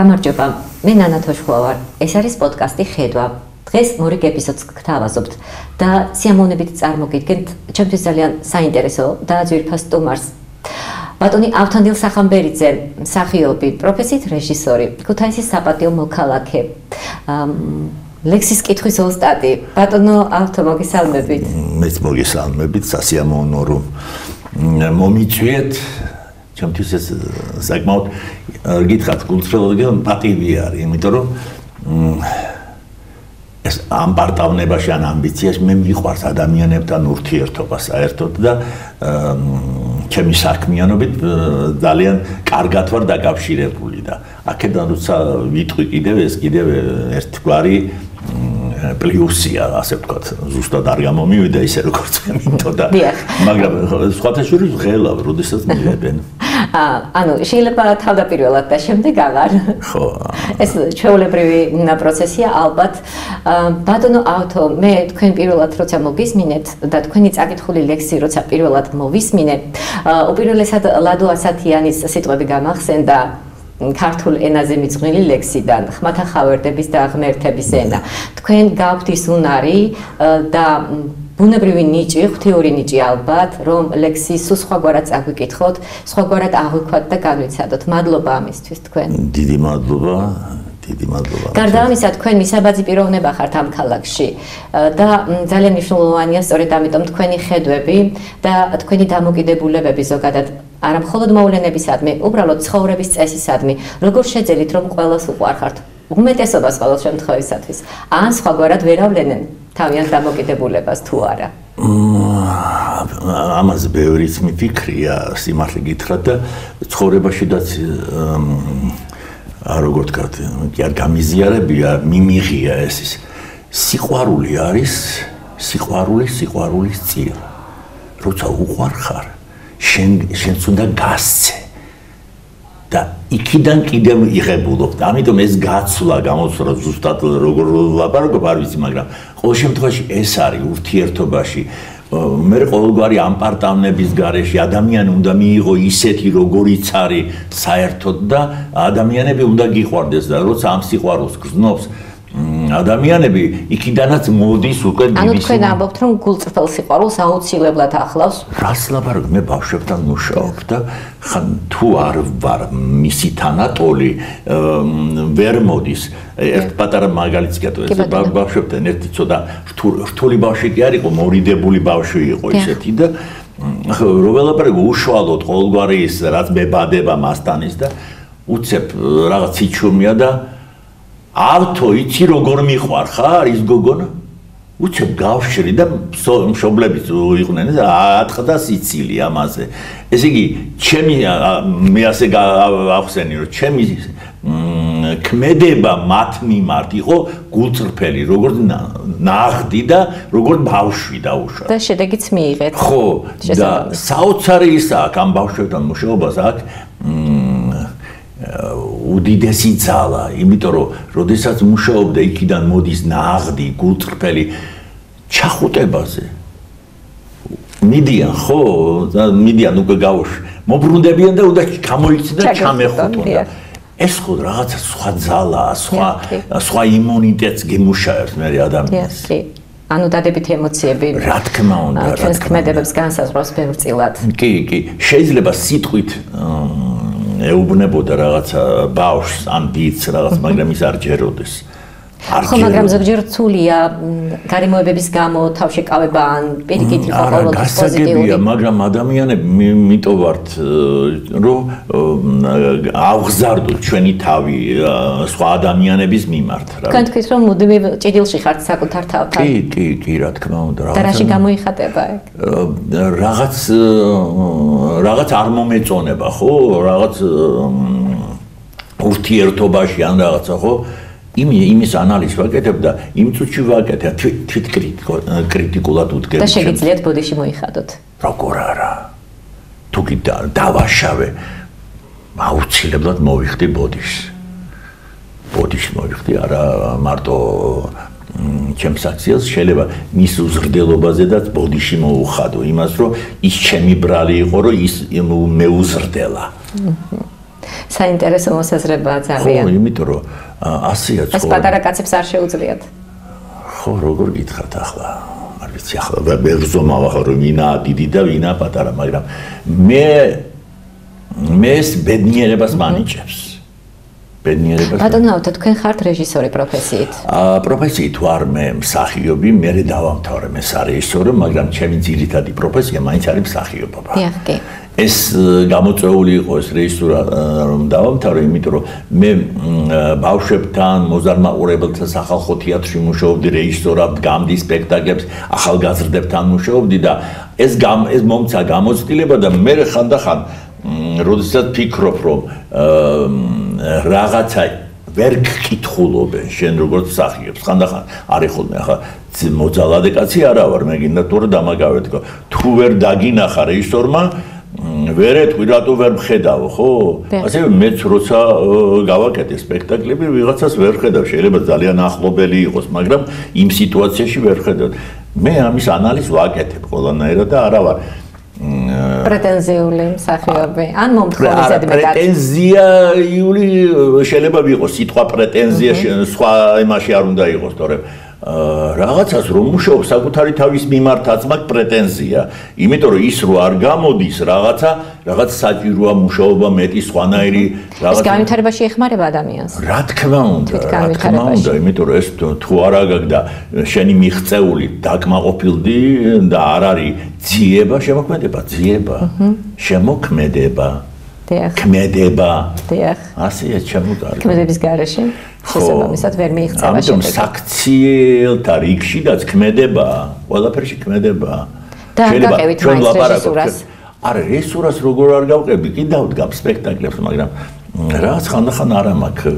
გამარჯობა. მე ნანა თოშხვა ვარ. ეს არის პოდკასტი ხედვა. დღეს მორიგ ეპიზოდს გთავაზობთ და სიამოვნებით წარმოგიდგენთ ჩემთვის ძალიან საინტერესო და ძვირფას სტუმარს. ბატონი ავთანდილ სახამბერიძე, მსახიობი, პროფესიით რეჟისორი, ქუთაისის საპატიო მოქალაქე. ლექსის კითხვის ოსტატი. ბატონო ავთო მოგესალმებით. მეც მოგესალმებით, სასიამოვნო რომ მომიწვიეთ ჩემთვის ეს საკმაოდ გითხრათ კულტურულად პატივი არის, იმიტომ რომ ეს ამ პარტავნებაში ან ამბიციაში მე მიყვარს ადამიანებთან ურთიერთობა საერთოდ და ჩემი საქმიანობით ძალიან კარგად ვარ დაკავშირებული და აქედან როცა ვიტყვი კიდევ ეს კიდევ ერთგვარი პლუსია, ასე ვთქვათ, ზუსტად არ გამომივიდა ისე როგორც მე მინდოდა. მაგრამ სხვათა შორის ღელა, როდესაც მიიღებენ. ანუ შეიძლება თავდაპირველად და შემდეგ აღარ. ხო. ეს ჩვეულებრივი პროცესია ალბათ. ბატონო ავთო, მე თქვენ პირველად როცა მოგისმინეთ და თქვენი წაკითხული ლექსი როცა პირველად მოვისმინე, უპირველესად ლადო ასათიანის სიტყვები გამახსენდა ქართულ ენაზე მიძღვნილი ლექსიდან ხმათა ხავერდების და ღმერთების ენა. თქვენ გაქვთ ის უნარი და ბუნებრივი ნიჭი, ღვთიური ნიჭი ალბათ, რომ ლექსი სულ სხვაგვარად წაგვიკითხოთ, სხვაგვარად აღვიქვათ და განვიცადოთ. მადლობა ამისთვის თქვენ. დიდი მადლობა. დიდი მადლობა. გარდა ამისა, თქვენ მისაბაძი პიროვნება ხართ ამ ქალაქში და ძალიან მნიშვნელოვანია სწორედ ამიტომ თქვენი ხედვები და თქვენი დამოკიდებულებები ზოგადად არა მხოლოდ მოვლენებისადმი, უბრალოდ ცხოვრების წესისადმი, როგორ შეძელით რომ ყოველს უყარხართ? უმეტესობას ყოველ შემთხვევისათვის. ან სხვაგვარად ვერავლენენ თავიანთ დამოკიდებულებას თუ არა? ამაზე ბევრიც მიფიქრია, სიმართლე გითხრათ და ცხოვრებაშიდაც აა როგორ თქვა, კი არ გამიზიარებია, მიმიღია ეს ის. სიყვარული არის, სიყვარული, სიყვარულის წირ. როცა უყვარხარ, შენ შენც უნდა გასცე. და იქიდან კიდევ იღებულობ და ამიტომ ეს გაცვლა გამოსურა ზუსტად როგორ ლაპარაკობ არ ვიცი მაგრამ ყოველ შემთხვევაში ეს არის ურთიერთობაში მე ყოველგვარი ამპარტავნების გარეშე ადამიანი უნდა მიიღო ისეთი როგორიც არის საერთოდ და ადამიანები უნდა გიყვარდეს და როცა ამ სიყვარულს გრძნობს ადამიანები იქიდანაც მოდის უკვე დიდი ანუ თქვენ ამბობთ რომ გულწრფელ სიყვარულს აუცილებლად ახლავს? რას ლაპარაკ მე ბავშვებთან მუშაობ და ხან თუ არ ვარ მისი თანატოლი ვერ მოდის. ერთ პატარა მაგალითს გეტყვი ეს ბავშვებთან ერთი ცოტა რთული ბავშვი კი არ იყო მორიდებული ბავშვი იყო ისეთი და რო ველაპარაკ უშუალოდ ყოველგვარი ის რაც მებადება მასთან ის და უცებ რაღაც იჩუმია და ავთო იცი როგორ მიყვარ ხარ ის გოგონა? უცებ გავშრი და მშობლები იყვნენ და ატყდა სიცილი ამაზე. ესე იგი ჩემი მე ასე ახსენი რომ ჩემი ქმედება მათ მიმართ იყო გულწრფელი როგორც ნაღდი და როგორც ბავშვი დაუშვა და შედეგიც მიიღეთ. ხო და საოცარი ის აქ ამ ბავშვებთან მუშაობას აქ უდიდესი ძალა, იმიტომ რომ როდესაც მუშაობდა იქიდან მოდის ნაღდი, გულწრფელი ჩახუტებაზე. მიდიან ხო, მიდიან უკვე გავუშ. მოbrunდებიან და უნდა გამოიქცენ და ჩამეხუტონ. ეს ხო რაღაცა სხვა ძალაა, სხვა სხვა იმუნიტეტს გემუშავებს მე ადამიანს. კი. ანუ დადებით ემოციები. რა თქმა უნდა, რა თქმა უნდა. ჩვენს ქმედებებს განსაზღვრავს ბევრწილად. კი, კი. შეიძლება სიტყვით ეუბნებოდა რაღაცა ბავშვს ან დიდს რაღაც, მაგრამ ის არ ჯეროდეს. ხო, მაგრამ ზოგჯერ რთულია გარემოებების გამო თავშეკავება ან პირიქით იყო ყოველთვის პოზიტიური. მაგრამ ადამიანები მიტო ვართ რომ აღზარდოთ ჩვენი თავი სხვა ადამიანების მიმართ რა. თქვენ თქვით რომ მუდმივ ჭიდილში ხართ საკუთარ თავთან. კი, კი, კი, რა თქმა უნდა, რაღაცა. და რაში გამოიხატება ეგ? რაღაც რაღაც არ მომეწონება, ხო? რაღაც ურთიერთობაში ან რაღაცა, ხო? იმ იმის ანალიზს ვაკეთებ და იმ წუთში ვაკეთე თვით კრიტიკულად უდგებ და შეგიძლიათ ბოდიში მოიხადოთ. როგორ არა? თუ კი დავაშავე. აუცილებლად მოვიხდი ბოდიშს. ბოდიში მოვიხდი არა მარტო ჩემს აქციას შეიძლება მის უზრდელობაზედაც ბოდიში მოუხადო. იმას რომ ის ჩემი ბრალი იყო რომ ის მეუზრდელა. საინტერესო მოსაზრებაა ძალიან. ხო, იმიტომ რომ ასია ცხოვრება. ეს პატარა კაცებს არ შეუძლიათ. ხო, როგორ გითხრათ ახლა? არ ვიცი ახლა ვერზო მავახა რომ ვინა დიდი და ვინა პატარა, მაგრამ მე მე ეს ბედნიერებას მანიჭებს. ბედნიერებას. ბატონო, თქვენ ხართ რეჟისორი პროფესიით? აა, პროფესიით ვარ მე მსახიობი, მე დავამთავრე მე სარეჟისორო, მაგრამ ჩემი ძირითადი პროფესია მაინც არის მსახიობობა. დიახ, კი. ეს გამოწეული იყო ეს რეჟისურა რომ დავამთავრე, იმიტომ რომ მე ბავშვებთან, მოზარმაყურებელთა სახალხო თეატრში მუშაობდი რეჟისორად, გამდი სპექტაკლებს, ახალგაზრდებთან მუშაობდი და ეს ეს მომცა გამოცდილება და მე ხანდახან როდესაც ფიქრობ რომ რაღაცა ვერ გკითხულობენ შენ როგორც სახიებს ხანდახან არის ხოლმე ახლა მოძალადე კაცი არა ვარ მე გინდა თუ რა დამაგავე თქო თუ ვერ დაგინახა რეჟისორმა ვერე თუ რატო ვერ მხედავ ხო? ასე მეც როცა გავაკეთე სპექტაკლები ვიღაცას ვერ ხედავ. შეიძლება ძალიან ახლობელი იყოს მაგრამ იმ სიტუაციაში ვერ ხედავ. მე ამის ანალიზს ვაკეთებ ყველანაირად და არა ვარ პრეტენზიული მსახიობი. ან მომთხოვისად მეტად პრეტენზიული შეიძლება ვიყოს სიტყვა პრეტენზია სხვა იმაში არ უნდა იყოს თორემ რაღაცას რომ მუშაობს საკუთარი თავის მიმართაც მაგ პრეტენზია. იმიტომ რომ ის რო არ გამოდის რაღაცა რაღაც საჭიროა მუშაობა მეტი სხვანაირი რაღაცა ეს განვითარებაში ეხმარება ადამიანს? რა თქმა უნდა რა თქმა უნდა იმიტომ რომ ეს თუ არა გაგდა შენი მიღწეული დაკმაყოფილდი და არ არის ძიება შემოქმედება ძიება შემოქმედება დიახ ქმედება დიახ ასეა ჩემო ქმედების garaში შესაბამისად ვერ მიიღწევა შედეგი. ამიტომ საქციელთა რიგშიდაც ქმედება, ყველაფერში ქმედება. შეიძლება ჩვენ ლაპარაკობთ. არა, რესურას როგორ არ გავყები, კი დავდგამ სპექტაკლებს, მაგრამ რაღაც ხანდახან არ მაქვს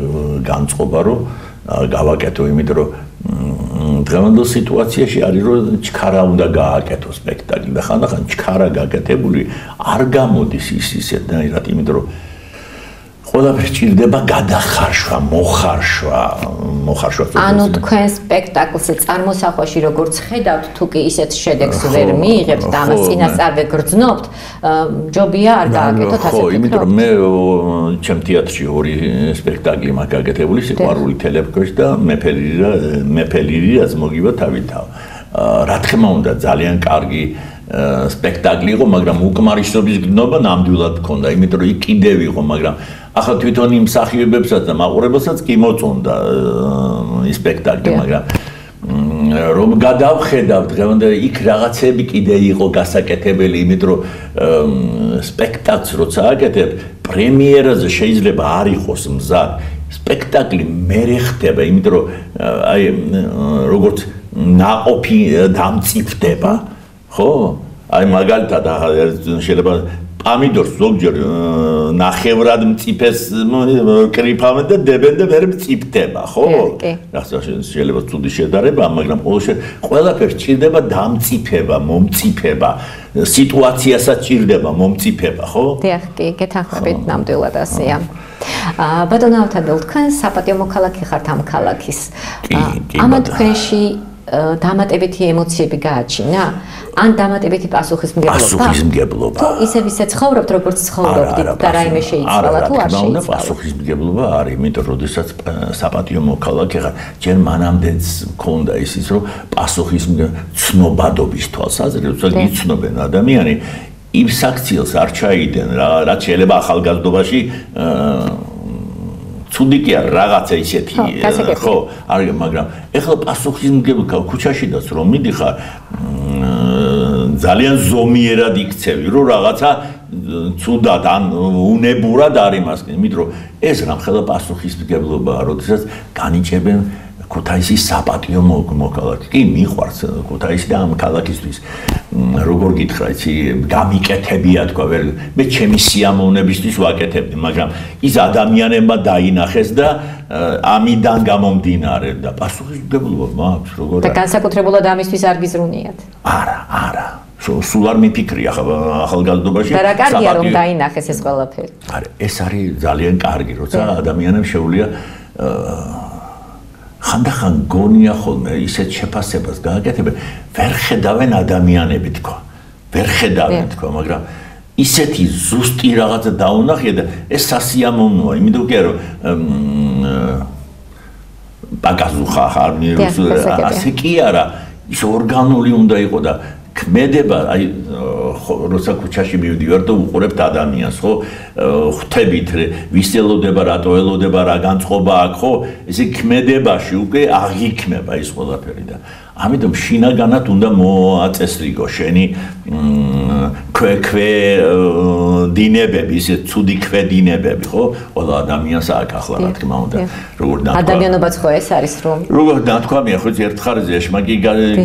განწყობა, რომ გავაკეთო, იმიტომ რომ დღევანდელ სიტუაციაში არის რომ ჩქარა უნდა გააკეთო სპექტაკლი და ხანდახან ჩქარა გაკეთებული არ გამოდის ის ისეთ და რა, იმიტომ რომ ყველაფერი ჭირდება გადახარშვა, მოხარშვა, მოხარშვა. ანუ თქვენ სპექტაკლს წარმოსახვაში როგორც ხედავთ, თუ კი ისეთ შედეგს ვერ მიიღებთ და ამას წინასწარ გრძნობთ, ჯობია არ გააკეთოთ ასე. ხო, იმიტომ რომ მე ჩემ თეატრში ორი სპექტაკლი მაქვს გაკეთებული, სიყვარული თელებკოშ და მეფელირი მეფელირი რაც მოგივა თავითავ. რა თქმა უნდა, ძალიან კარგი სპექტაკლი იყო, მაგრამ უკმარისობის გნობა ნამდვილად მქონდა, იმიტომ რომ იქ კიდევ იყო, მაგრამ ახლა თვითონ იმ მსახიობებსაც და მაყურებელსაც კი მოწონდა ის სპექტაკლი, მაგრამ რომ გადავხედავთ, დღევანდელ იქ რაღაცები კიდე იყო გასაკეთებელი, იმიტომ რომ სპექტაკლს როცა აკეთებ, პრემიერაზე შეიძლება არ იყოს მზად. სპექტაკლი მერე ხდება, იმიტომ რომ აი როგორც ناقოფი დამწიფდება. ხო? აი მაგალითად შეიძლება პამიდორს ზოგჯერ ნახევრად მწიფეს კრიფავენ და დებენ და ვერ მწიფდება, ხო? ახლა შეიძლება ცუდი შედარება, მაგრამ ყველაფერს ჭირდება დამწიფება, მომწიფება, სიტუაციასაც ჭირდება მომწიფება, ხო? დიახ, კი, გეთანხმებით ნამდვილად ასეა. აა ბატონო ავთანდელ, თქვენ საპატიო მოქალაქე ხართ ამ ქალაქის. ამ თქვენში დამატებითი ემოციები გააჩინა? ან დამატებითი პასუხისმგებლობა? პასუხისმგებლობა. თუ ისე ვისე ცხოვრობთ, როგორც ცხოვრობდით და რაიმე შეიცვალა, თუ არ შეიცვალა? პასუხისმგებლობა არის, იმიტომ რომ შესაძ საპატიო მოქალაქე ხარ, ჯერ მანამდეც მქონდა ისიც, რომ პასუხისმგებლობის თვალსაზრისით, რომ იცნობენ ადამიანი იმ საქციელს არ ჩაიდენ რა, რაც შეიძლება ახალგაზრდობაში აა ცუდი კი არ რაღაცა ისეთი ხო არის მაგრამ ეხლა პასუხისმგებლობა ქუჩაშიდაც რომ მიდიხარ ძალიან ზომიერად იქცევი რომ რაღაცა ცუდად ან უნებურად არის მასკენ იმიტომ რომ ეს რამხელა პასუხისმგებლობაა როდესაც განიჭებენ ქუთაისის საპატიო მოქალაქე. კი, მიყვარს ქუთაისი და ამ ქალაქისთვის. როგორ გითხრა, იცი, გამიკეთებია თქვა, ვერ მე ჩემი სიამოვნებისთვის ვაკეთებდი, მაგრამ ის ადამიანებმა დაინახეს და ამიდან გამომდინარე და პასუხისმგებლობა მაქვს, როგორ და განსაკუთრებულად ამისთვის არ გიზრუნიათ? არა, არა. სულ არ მიფიქრი ახალგაზრდობაში და რა კარგია რომ დაინახეს ეს ყველაფერი. არა, ეს არის ძალიან კარგი, როცა ადამიანებს შეუძლია აა ხანდახან გონია ხოლმე ისეთ შეფასებას გააკეთებენ. ვერ ხედავენ ადამიანები თქვა. ვერ ხედავენ თქვა მაგრამ ისეთი ზუსტი რაღაცა დაუნახე და ეს სასიამოვნოა, იმიტომ კი რომ პაკაზუხა ხარ მე ასე კი არა, ის ორგანული უნდა იყოს და ქმედება, აი როცა ქუჩაში მივდივარ და უყურებთ ადამიანს, ხო? ხვთებით, ვის ელოდება, რატო ელოდება, რა განწყობა აქვს, ხო? ესე ქმედებაში უკვე აღიქმება ის ყველაფერი და ამიტომ შინაგანად უნდა მოაწესრიგო შენი ქვე ქვე დინებები, ისე ცუდი ქვე დინებები, ხო? ყველა ადამიანს აქვს ახლა რა თქმა უნდა. როგორ და ადამიანობაც ხო ეს არის რომ როგორ დათქვამია ხო ერთ ხარზე ეშმაკი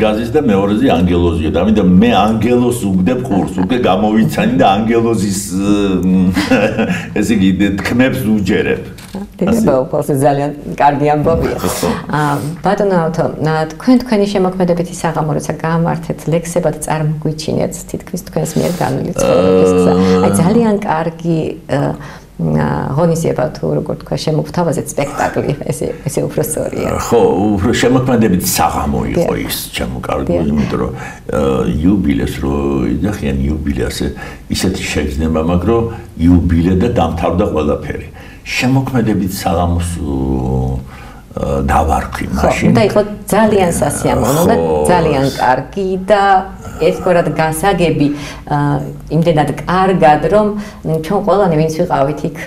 გაზის და მეორეზე ანგელოზია და ამიტომ მე ანგელოს უგდებ ყურს, უკვე გამოვიცანი და ანგელოზის ესე იგი თქმებს უჯერებ. დინება უბრალოდ ძალიან კარგი ამბავია. აა ბატონო ავთო, თქვენ თქვენი შემოქმედებითი საღამო როცა გამართეთ ლექსებად წარმოგვიჩინეთ თითქმის თქვენს მიერ ცხოვრების გზა. აი ძალიან კარგი ღონისება თუ როგორ თქვა შემოგთავაზეთ სპექტაკლი ესე ესე უფრო სწორია. ხო, უფრო შემოქმედებით საღამო იყო ის შემოკარგული, იმიტომ რომ იუბილეს რო იძახიან იუბილეს ისეთი შეგრძნება, მაგრამ იუბილე და დამთავრდა ყველაფერი. შემოქმედებით საღამოს დავარქვი მაშინ. და იყო ძალიან სასიამოვნო და ძალიან კარგი და ერთგვარად გასაგები იმდენად კარგად რომ ჩვენ ყველანი ვინც ვიყავით იქ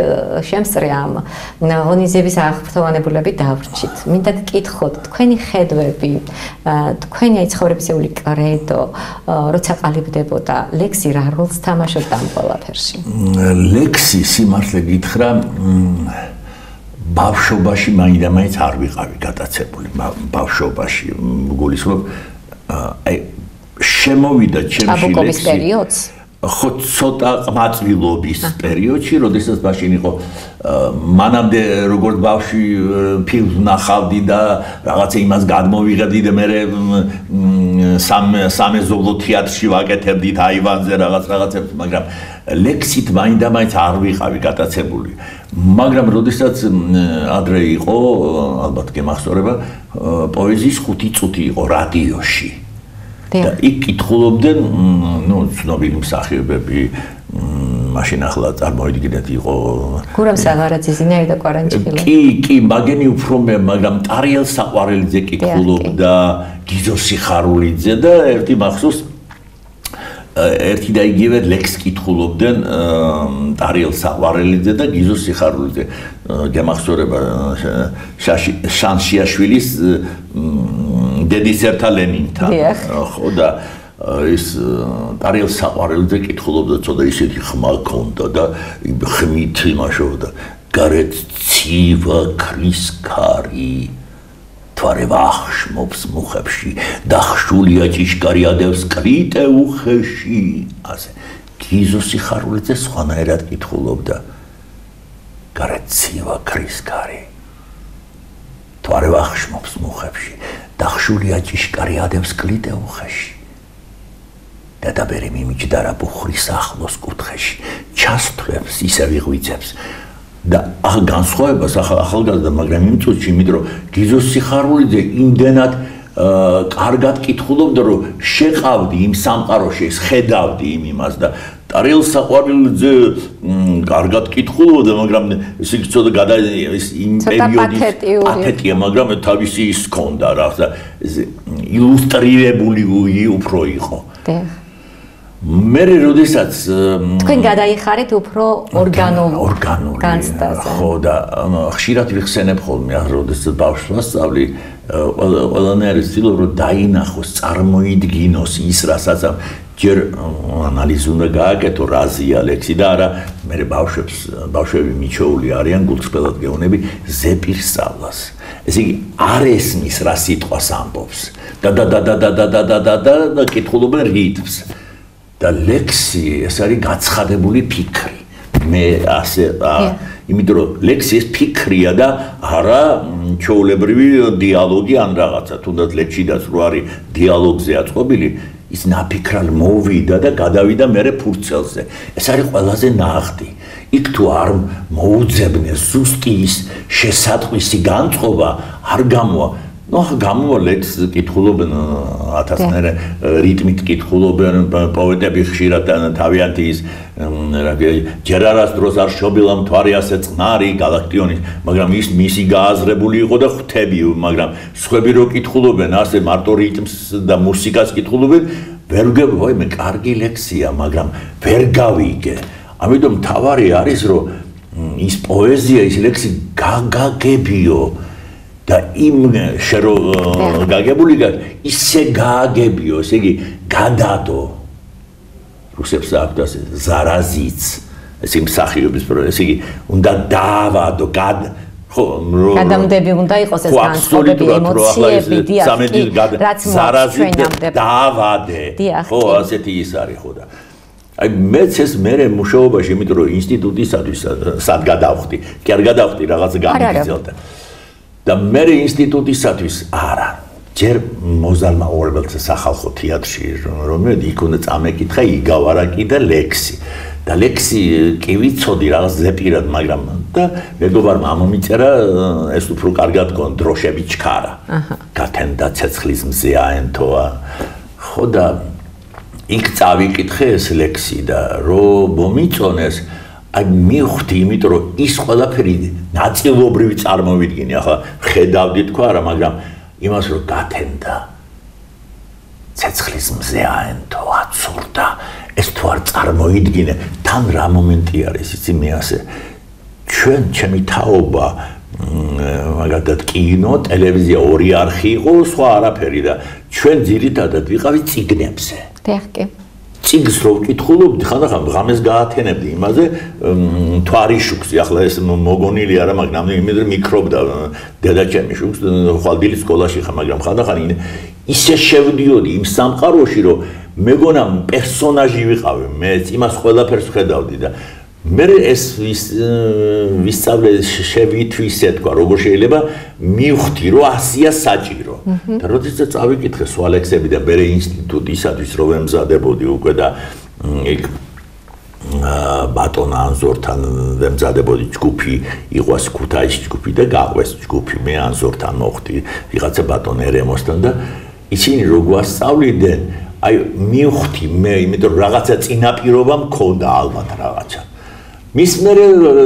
შემსწრე ამ ღონისძიების აღფრთოვანებულები დავრჩით. მინდა გკითხოთ თქვენი ხედვები, თქვენი აი ცხოვრებისეული კრედო, როცა ყალიბდებოდა ლექსი რა როლს თამაშობდა ამ ყველაფერში? ლექსი სიმართლე გითხრა ბავშვობაში მაინდა-მაინც არ ვიყავი გადაცებული ბავშვობაში. გულისხმობ აი შემოვიდა ჩემში ლექსი აბუკობის პერიოდს ხო ცოტა ყმაწვილობის პერიოდში, როდესაც მაშინ იყო მანამდე როგორც ბავშვი ფილმს ნახავდი და რაღაცა იმას გადმოვიღებდი და მე სამ სამეზობლო თეატრში ვაკეთებდი აივანზე რაღაც რაღაცებს, მაგრამ ლექსით მაინდა-მაინც არ ვიყავი გატაცებული. მაგრამ როდესაც ადრე იყო, ალბათ გემახსოვრება, პოეზიის ხუთი წუთი იყო რადიოში. და იქ კითხულობდნენ ნუ ცნობილი მსახიობები მაშინ ახლა წარმოიდგინეთ იყო გურამ საღარაძეზინარი და კვარანჭილი კი კი მაგენი უფრო მე მაგრამ ტარიელ საყვარელიძე კითხულობდა გიზო სიხარულიძე და ერთი მახსოვს ერთი და იგივე ლექს კითხულობდნენ ტარიელ საყვარელიძე და გიზო სიხარულიძე. გემახსოვრება შანშიაშვილის დედის ერთა ლენინთან. ხო და ის ტარიელ საყვარელიძე კითხულობდა ცოტა ისეთი ხმა ქონდა და ხმით იმაშობდა. გარეთ ცივა ქრისკარი თვარე ვახშმობს მუხებში. და ხშულია ჭიშკარი ადევს კრიტე უხეში. ასე. გიზოსი ხარულიძე სხვანაირად კითხულობდა. გარეთ ცივა ქრისკარი თვარე ვახშმობს მუხებში. დახშულია ჭიშკარი ადევს კლიტე უხეში და დაბერი მიმიჯდა რა ბუხრის ახლოს კუთხეში ჩასთვლებს ისე ვიღვიძებს და ახ განსხვავებას ახალ ახალგაზრდა მაგრამ იმ წუთში იმით რომ გიზოს სიხარულიძე იმდენად კარგად კითხულობდა რომ შეყავდი იმ სამყაროში ეს ხედავდი იმ იმას და ტარიელ საყვარელზე კარგად კითხულობდა, მაგრამ ეს იქ ცოტა გადა ის იმ პერიოდის ათეტია, მაგრამ თავისი ის ქონდა რა, ილუსტრირებული უფრო იყო. მე როდესაც თქვენ გადაიხარეთ უფრო ორგანულ ორგანულ განცდაზე. ხო და ხშირად ვიხსენებ ხოლმე, ახ როდესაც ბავშვს ვასწავლი, ყველანაირი ცდილობ რომ დაინახოს, წარმოიდგინოს ის, რასაც ჯერ ანალიზი უნდა გააკეთო რაზია ლექსი და არა მე ბავშვებს ბავშვები მიჩოული არიან გულწრფელად გეონები ზეპირ სწავლას ესე იგი არ ესმის რა სიტყვას ამბობს და და და და და და და და და და კითხულობენ რიტმს და ლექსი ეს არის გაცხადებული ფიქრი მე ასე იმიტომ რომ ლექსი ეს ფიქრია და არა ჩაოლებრივი დიალოგი ან რაღაცა თუნდაც ლექსი და სულ არის დიალოგზე აწყობილი ის ნაფიქრალ მოვიდა და გადავიდა მეરે ფურცელზე. ეს არის ყველაზე ნაღდი. იქ თუ არ მოუძებნე ზუსტი ის შესატყვისი განწყობა არ გამოა ну გამოვალეთ კითხულობენ ათასნერე რიტმით კითხულობენ პოეტები ხშირად თავიანთი ის ჯერარას დროს არ შობილა მთვარი ასე წნარი galaktionis მაგრამ ის მისი გააზრებული იყო და ხვთები მაგრამ სხვები რო კითხულობენ ასე მარტო რიტმს და მუსიკას კითხულობენ ვერ გებოი მე კარგი ლექსია მაგრამ ვერ გავიგე. ამიტომ თავარი არის რომ ის პოეზია ის ლექსი გაგაგებიო და იმ შერო გაგებული გა ისე გააგებიო, ესე იგი გადადო. რუსებს აქვს ასე ზარაზიც, ეს იმ სახიობის პრო, ესე იგი უნდა დაავადო, გად ხო, გადამდები უნდა იყოს ეს განწყობები, ემოციები, დიახ, რაც ზარაზით დაავადე. ხო, ასეთი ის არის ხო და აი მეც ეს მე მუშაობაში, იმიტომ რომ ინსტიტუტისათვის სად გადავხდი, კი არ გადავხდი რაღაც გამიგზელდა. და მე ინსტიტუტისათვის არა. ჯერ მოზალმა ორბელს სახალხო თეატრში რომელიც იქ უნდა წამეკითხა იგავარა კიდე ლექსი. და ლექსი კი ვიცოდი რაღაც ზეპირად მაგრამ და მეგობარ მამომიწერა ეს უფრო კარგად გონ დროშები ჩქარა. აჰა. გათენდა ცეცხლის მზე აენთოა. ხო და იქ წავიკითხე ეს ლექსი და რო მომიწონეს აი მივხვდი, იმიტომ რომ ის ყველაფერი ნაწილობრივი წარმოვიდგინე, ახლა ხედავდი თქვა რა, მაგრამ იმას რომ გათენდა ცეცხლის მზე აენთო, აცურდა, ეს თუ არ წარმოიდგინე, თან რა მომენტი არის, იცი მე ასე ჩვენ ჩემი თაობა მაგათად კინო, ტელევიზია ორი არხი იყო, სხვა არაფერი და ჩვენ ძირითადად ვიყავით ციგნებზე. დიახ, კი. ციგს რო ვკითხულობდი ხანდახან ღამეს გაათენებდი იმაზე თვარიშუქს ახლა ეს მოგონილი არა მაგრამ იმედრე მიკრობდა დედაჩემი შუქს ხვალდილი სკოლაში ხა მაგრამ ხანდახან ისე შევდიოდი იმ სამყაროში რომ მეგონა პერსონაჟი ვიყავი მე იმას ყველაფერს ხედავდი და მე ეს ვის ვისწავლე შევითვისე თქვა როგორ შეიძლება მივხვდი რომ ასია საჭირო. და როდესაც წავიკითხე სვალექსები და მე ინსტიტუტისათვის რომ ემზადებოდი უკვე და იქ ბატონ ანზორთან ემზადებოდი ჯგუფი იყვას ქუთაისის ჯგუფი და გაყვეს ჯგუფი მე ანზორთან მოხდი ვიღაცა ბატონ ერემოსთან და ისინი რო გვასწავლიდნენ აი მივხვდი მე იმიტომ რომ რაღაცა წინაპირობა მქონდა ალბათ რაღაცა მის მერე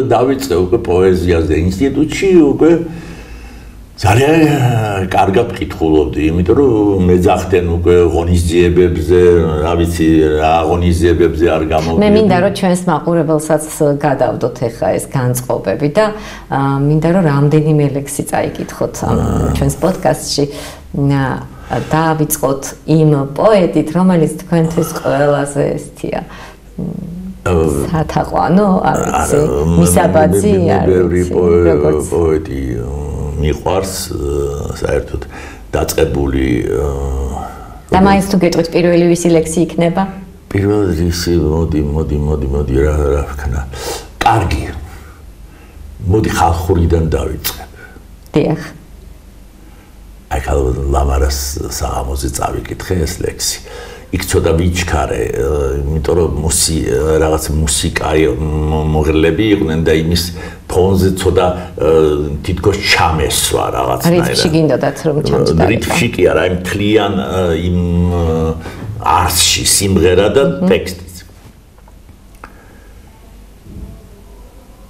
დავიწყე უკვე პოეზიაზე ინსტიტუტში უკვე ძალიან კარგად კითხულობდი, იმიტომ რომ მეძახდნენ უკვე ღონისძიებებზე, რა ვიცი, რა ღონისძიებებზე არ გამოვიდი. მე მინდა რომ ჩვენს მაყურებელსაც გადავდოთ ახლა ეს განწყობები და მინდა რომ რამდენიმე ლექსი წაიკითხოთ ჩვენს პოდკასტში. დავიწყოთ იმ პოეტით, რომელიც თქვენთვის ყველაზე ესთია. სათაყვანო, არ ვიცი, მისაბაძი, არ ვიცი, როგორც პოეტი მიყვარს საერთოდ დაწყებული და მაინც თუ გეტყვით პირველი ვისი ლექსი იქნება? პირველი ვისი, მოდი, მოდი, მოდი, მოდი რა რა ვქნა. კარგი. მოდი ხალხურიდან დავიწყებ. დიახ. აი ხალხ ლამარას საღამოზე წავიკითხე ეს ლექსი. იქ ცოტა ვიჩქარე, იმიტომ რომ მუსი რაღაც მუსიკაი მოღრლები იყვნენ და იმის ფონზე ცოტა თითქოს ჩამესვა რაღაცნაირად. რითში გინდათ რომ ჩამსვა? რითში კი არა, იმ თლიან იმ არსში სიმღერა და ტექსტიც.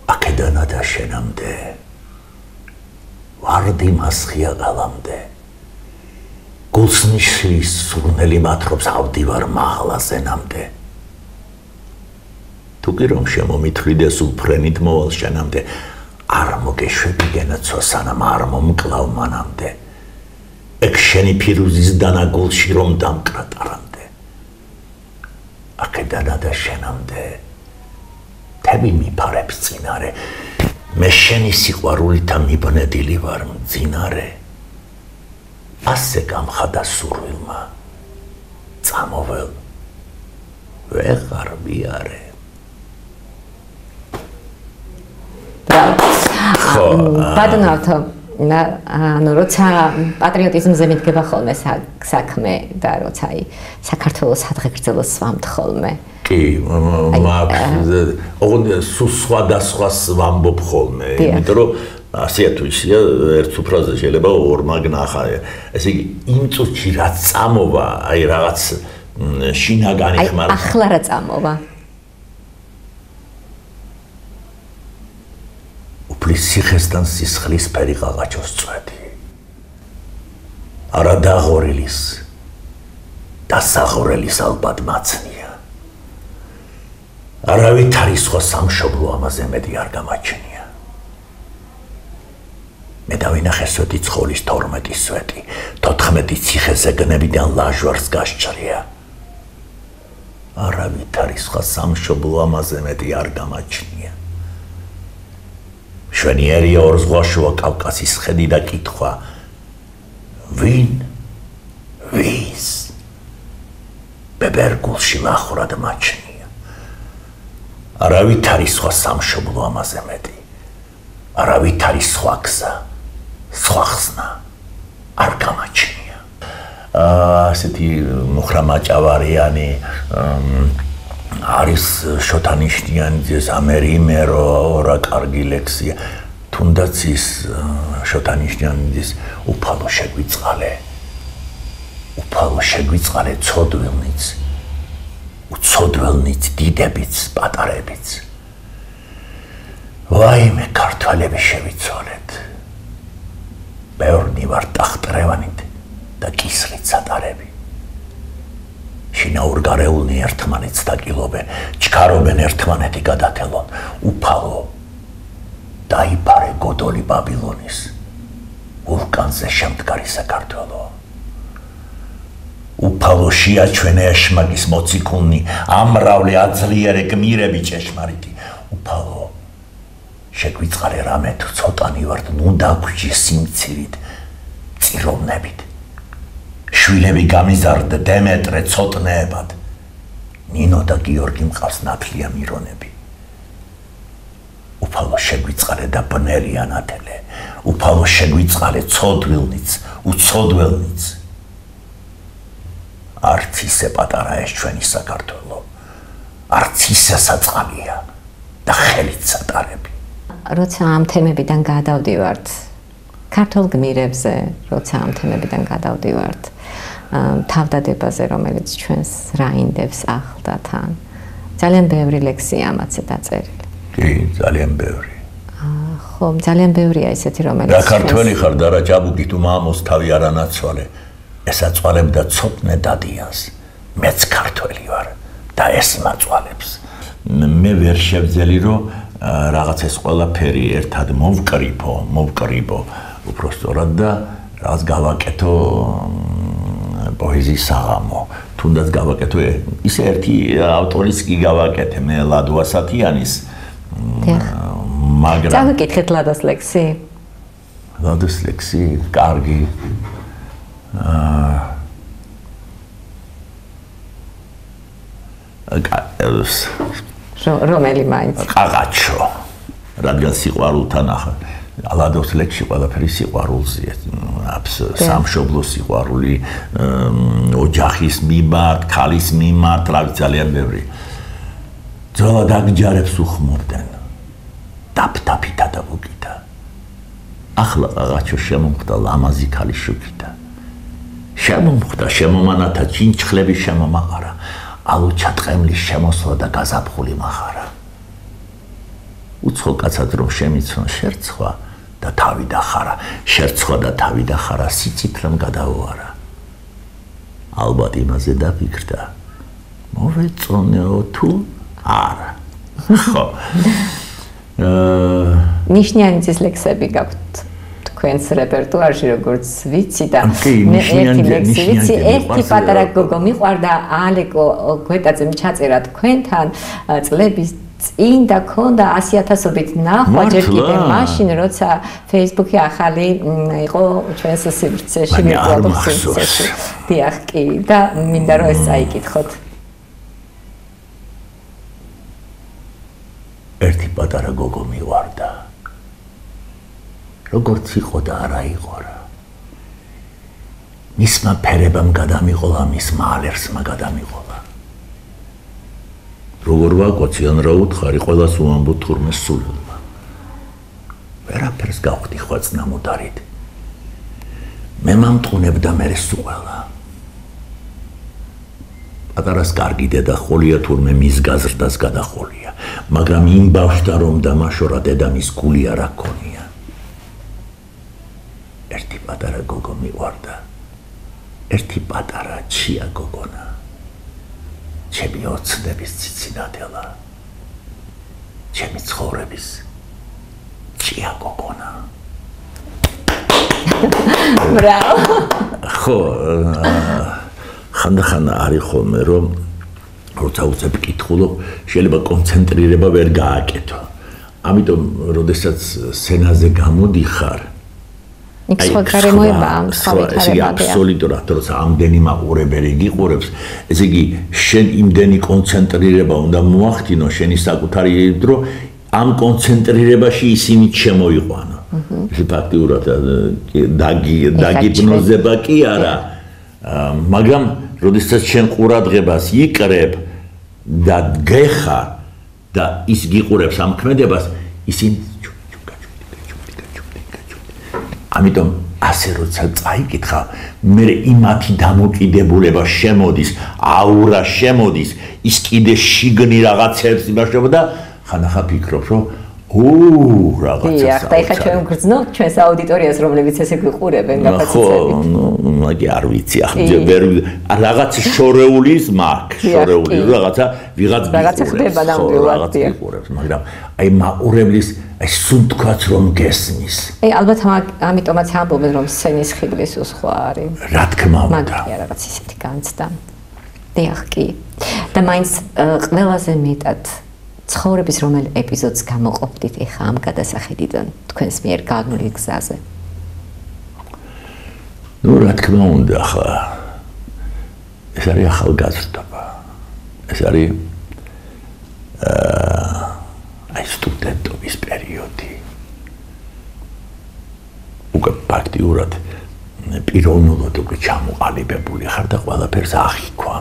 აკედანა და შენამდე ვარდი მასხია გალამდე გულსნიშის სურნელი მათრობს ავდივარ მაღლაზე ნამდე თუ კი რომ შემომითხრიდეს უფრენით მოვალ შენამდე არ მოგეშვები გენაცო სანამ არ მომკლავ მანამდე. ეგ შენი ფირუზის დანაგულში რომ დამკრატარამდე. აკედანა და შენამდე. თები მიფარებს წინარე. მე შენი სიყვარულითა მიბნედილი ვარ მძინარე ასე გამხადა სურვილმა. წამოვალ ვეღარ მიარე. ხო ბატონავთ ანუ როცა პატრიოტიზმზე მიდგება ხოლმე საქმე და როცა აი საქართველოს ადგეგრძელოს სვამთ ხოლმე. კი მაქვს ოღონდ სულ სხვადასხვას ვამბობ ხოლმე იმიტომ რომ ასია თუ ისია ერთ სუფრაზე შეიძლება ორ მაგნახა ესე იგი იმ წუთში რაც წამოვა აი რაღაც შინაგანი ხმარ აი ახლა რა წამოვა? უფლის სიხესთან სისხლის ფერი ყაღაჩოს წვედი არა დაღორილის და საღორელის ალბათ მაცნია. არავით არის სხვა სამშობლო ამაზე მეტი არ გამაჩნია მე დავინახე სვეტი ცხოლის 12 სვეტი. 14 ციხეზე გნებიდან ლაჟვარს გასჭრია არავით არის სხვა სამშობლო ამაზე მეტი არ გამაჩნია. შვენიერი ორ ზღვაშუა კავკასის ხედი და კითხვა ვინ ვის ბებერგულში ლახრად მაჩნია? არავით არის სხვა სამშობლო ამაზე მეტი. არავით არის სხვა გზა სხვა ხსნა არ გამაჩნია. აა ასეთი მუხრამაჭავარიანი არის შოთანიშნიანის ამერიმერო რა კარგი ლექსია. თუნდაც ის შოთანიშნიანის უფალო შეგვიწყალე. უფალო შეგვიწყალე ცოდვილნიც. უცოდვილნიც დიდებიც, პატარებიც. ვაიმე ქართველები შევიცოლეთ. ბევრნი ვარ ტახტრევანით და კისრით სატარები. შინაურ გარეულნი ერთმანეთს დაკილობენ, ჩქარობენ ერთმანეთი გადათელონ, უფალო. დაიფარე გოდოლი ბაბილონის ვულკანზე შემდგარი საქართველო. უფალო შეაჩვენე ეშმაკის მოციქულნი, ამრავლე აძლიერე გმირები ჭეშმარიტი. უფალო შეგვიწყარე რამე თუ ცოტანი ვართ ნუ დაგვიჯი სიმცირით წიროვნებით შვილები გამიზარდ დემეტრე ცოტნეებად. ნინო და გიორგი მყავს ნათლია მირონები. უფალო შეგვიწყარე და ბნელი ანათელე. უფალო შეგვიწყარე ცოდვილნიც უცოდველნიც. არც ისე პატარა ეს ჩვენი საქართველო. არც ისე საწყალია და ხელით სატარები როცა ამ თემებიდან გადავდივართ ქართულ გმირებზე, როცა ამ თემებიდან გადავდივართ თავდადებაზე, რომელიც ჩვენს რაინდებს ახლდა თან. ძალიან ბევრი ლექსია ამაცე დაწერილი. კი, ძალიან ბევრი. ხო, ძალიან ბევრია ისეთი, რომელიც რა ქართველი ხარ და რა ჭაბუკი თუ მამოს თავი არანაცვალე. ესაწვალებდა ცოტნე დადიანს. მეც ქართველი ვარ და ეს მაწვალებს. მე ვერ შევძელი რომ რაღაც ეს ყველაფერი ერთად მოვკრიფო, მოვკრიბო უფრო სწორად და რაღაც გავაკეთო პოეზიის საღამო. თუნდაც გავაკეთო ისე ერთი ავტორის კი გავაკეთე მე ლადვა სათიანის. მაგრამ წაგიკითხეთ ლადას ლექსი? ლადას ლექსი, კარგი. აა რომელი მაინც? ყაღაჩო. რადგან სიყვარულთან ახ ალადოს ლექსი ყველაფერი სიყვარულზეა. სამშობლო სიყვარული ოჯახის მიმართ ქალის მიმართ რა ძალიან ბევრი. ძოლა დაგჯარებს უხმობდნენ დაფთაფითა და უკიდა ახლა ყაღაჩო შემომხდა ლამაზი ქალი შუქიდა შემომხდა შემომანათა ჩინჩხლები შემომაყარა ალო ჩატყემლის შემოსვლა და გაზაფხული מחარა. უცხო კაცად რომ შემიცნო შერცხვა და თავი დახარა, შერცხვა და თავი დახარა სიცითრემ გადაუარა. ალბათ იმაზე დაფიქრდა. მოვეწონეო თუ არა. ხო. აა ნიშნიანი ძის ლექსები გაქვთ თქვენს რეპერტუარში როგორც ვიცი და მე ერთი ლექსი ვიცი ერთი პატარა გოგო მიყვარდა ალეკო გვეტაძემ ჩაწერა თქვენთან წლების წინ და ქონდა 100000ობით ნახვა ჯერ კიდე მაშინ როცა Facebook-ი ახალი იყო ჩვენს სივრცეში მიყოლო სივრცეში. დიახ კი და მინდა რომ ეს წაიკითხოთ. ერთი პატარა გოგო მიყვარდა როგორც იყო და არა იყო რა. მისმა ფერებამ გადამიყოლა, მის მალერსმა გადამიყოლა. როგორ ვაკოციან რა უთხარი, ყოველას უამბო თურმე სულმა. ვერაფერ ეს გავხდი ხვაწნამოდარით მე მომტყუნებდა მე სულა პატარას კარგი დედა ხოლია თურმე მის გაზრდას გადახოლია მაგრამ იმ ბავშთა რომ დამაშორა დედა მის გული არ აქონია პატარა გოგო მიყვარდა. ერთი პატარა ჩია გოგონა. ჩემი ოცნების ციცინათელა. ჩემი ცხოვრების ჩია გოგონა. ბრავო ხო ხანდახან არის ხოლმე რომ როცა უცებ კითხულობ შეიძლება კონცენტრირება ვერ გააკეთო. ამიტომ როდესაც სცენაზე გამოდიხარ იქ სხვა გარემოება ამ სხვა ვითარებაა აბსოლუტურად როცა ამდენი მაყურებელი გიყურებს. ესე იგი შენ იმდენი კონცენტრირება უნდა მოახდინო შენი საკუთარი დრო ამ კონცენტრირებაში ისინი შემოიყვანო ეს ფაქტიურად დაგი დაგიპნოზება კი არა. მაგრამ როდესაც შენ ყურადღებას იკრებ და გეხა და ის გიყურებს ამ ქმედებას ისინი ამიტომ ასე როცა წაიკითხა მე იმათი დამოკიდებულება შემოდის აურა შემოდის ის კიდე შიგნი რაღაცებს იმაშობა და ხანახა ფიქრობ რომ უ რაღაცა დიახ, და ეხა ჩვენ გრძნობ ჩვენს აუდიტორიას, რომლებიც ესე გიყურებენ გაფაციცებით. ხო, ნუ მაგი არ ვიცი, ახლა ვერ რაღაც შორეულის მაგ, შორეული რაღაცა ვიღაც გიყურებს. რაღაცა ხდება ნამდვილად, დიახ. მაგრამ აი მაყურებლის აი სუნთქვაც რომ გესმის. აი ალბათ ამიტომაც ამბობენ რომ სცენის ხიბლის უსხვა არის. რა თქმა უნდა. მაგია რაღაც ისეთი განცდა. დიახ, კი. და მაინც ყველაზე მეტად ცხოვრების რომელ ეპიზოდს გამოყოფდით ახლა ამ გადასახედიდან თქვენს მიერ განული გზაზე? ნუ რა თქმა უნდა ახლა ეს არის ახალგაზრდობა. ეს არის აა აი სტუდენტობის პერიოდი. უკვე ფაქტიურად პიროვნულად უკვე ჩამოყალიბებული ხარ და ყველაფერს აღიქვა.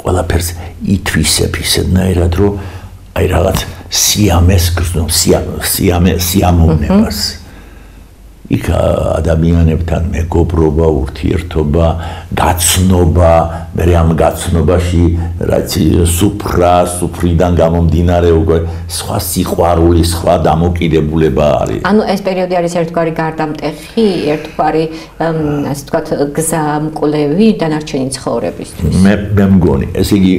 ყველაფერს ითვისებ ისედნაირად რომ აი რაღაც სიამეს გზნო სიამე სიამოვნებას იქ ადამიანებთან მეგობრობა, ურთიერთობა, გაცნობა, მე ამ გაცნობაში რაც სუფრა, სუფრიდან გამომდინარე უკვე სხვა სიყვარული, სხვა დამოკიდებულება არის. ანუ ეს პერიოდი არის ერთგვარი გარდამტეხი, ერთგვარი ასე ვთქვათ გზამკვლევი დანარჩენი ცხოვრებისთვის. მე მე მგონი, ესე იგი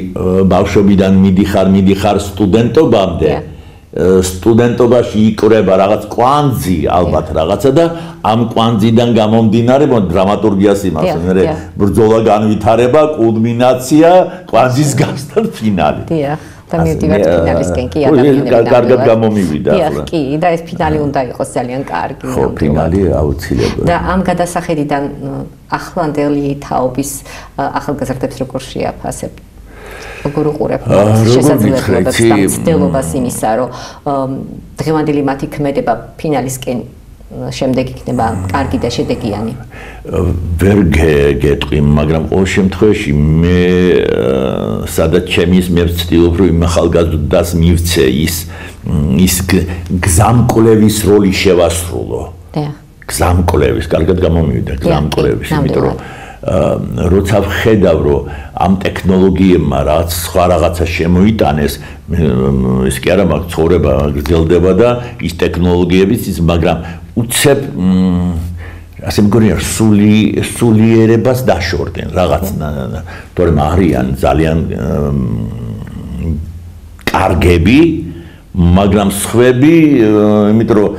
ბავშვობიდან მიდიხარ, მიდიხარ სტუდენტობამდე. Yeah. სტუდენტობაში იკრება რაღაც კვანძი ალბათ რაღაცა და ამ კვანძიდან გამომდინარე მო დრამატურგიას იმას მე ბრძოლა განვითარება კულმინაცია კვანძის გასთან ფინალი. დიახ და მივდივართ ფინალისკენ კი ადამიანები კარგად გამომივიდა ახლა. კი და ეს ფინალი უნდა იყოს ძალიან კარგი ხო ფინალი აუცილებლად. და ამ გადასახედიდან ახლანდელი თაობის ახალგაზრდებს როგორ შეაფასებთ როგორ უყურებ შესაძლებლობებს და მცდელობას იმისა, რომ დღევანდელი მათი ქმედება ფინალისკენ შემდეგ იქნება კარგი და შედეგიანი. ვერ გეტყვი, მაგრამ ყოველ შემთხვევაში მე სადაც ჩემის მე ვცდილობ რომ იმ ახალგაზრდას მივცე ის ის გზამკვლევის როლი შევასრულო. და გზამკვლევის, კარგად გამომივიდა გზამკვლევის, იმიტომ რომ როცა ვხედავ რომ ამ ტექნოლოგიებმა რაც სხვა რაღაცა შემოიტანეს ის კი არა მაგ ცხოვრება გრძელდება და ის ტექნოლოგიებიც ის მაგრამ უცებ ასე მგონია სული სულიერებას დაშორდნენ რაღაც თორემ არიან ძალიან კარგები მაგრამ სხვები იმიტომ რომ